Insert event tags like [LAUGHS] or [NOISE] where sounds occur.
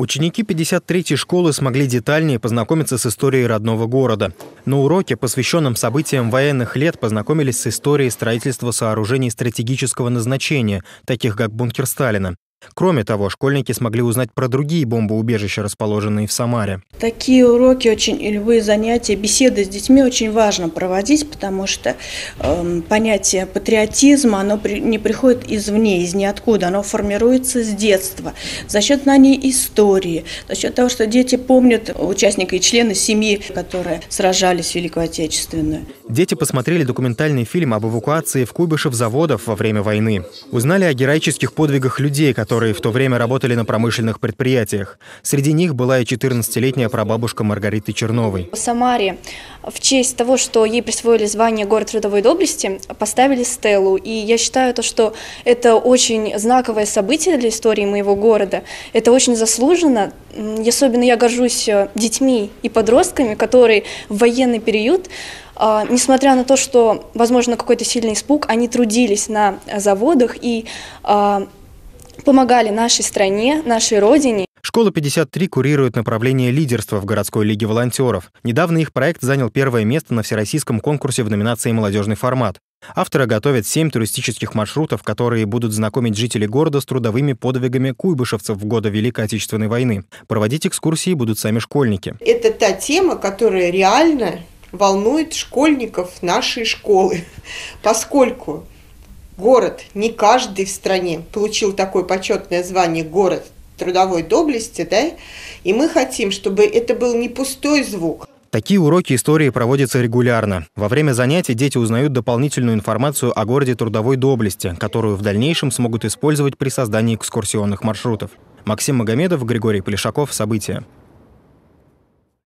Ученики 53-й школы смогли детальнее познакомиться с историей родного города. На уроке, посвященном событиям военных лет, познакомились с историей строительства сооружений стратегического назначения, таких как бункер Сталина. Кроме того, школьники смогли узнать про другие бомбоубежища, расположенные в Самаре. Такие уроки, очень любые занятия, беседы с детьми очень важно проводить, потому что э, понятие патриотизма, оно при, не приходит извне, из ниоткуда, оно формируется с детства, за счет знаний истории, за счет того, что дети помнят участника и члены семьи, которые сражались в Великую Отечественную. Дети посмотрели документальный фильм об эвакуации в Куйбышев заводов во время войны. Узнали о героических подвигах людей, которые в то время работали на промышленных предприятиях. Среди них была и 14-летняя прабабушка Маргариты Черновой. В Самаре в честь того, что ей присвоили звание «Город трудовой доблести», поставили стелу. И я считаю, то, что это очень знаковое событие для истории моего города. Это очень заслуженно. И особенно я горжусь э, детьми и подростками, которые в военный период а, несмотря на то, что, возможно, какой-то сильный испуг, они трудились на заводах и а, помогали нашей стране, нашей родине. Школа 53 курирует направление лидерства в городской лиге волонтеров. Недавно их проект занял первое место на всероссийском конкурсе в номинации «Молодежный формат». Авторы готовят семь туристических маршрутов, которые будут знакомить жителей города с трудовыми подвигами куйбышевцев в годы Великой Отечественной войны. Проводить экскурсии будут сами школьники. Это та тема, которая реально волнует школьников нашей школы, [LAUGHS] поскольку город не каждый в стране получил такое почетное звание город трудовой доблести, да, и мы хотим, чтобы это был не пустой звук, Такие уроки истории проводятся регулярно. Во время занятий дети узнают дополнительную информацию о городе трудовой доблести, которую в дальнейшем смогут использовать при создании экскурсионных маршрутов. Максим Магомедов, Григорий Полишаков. События.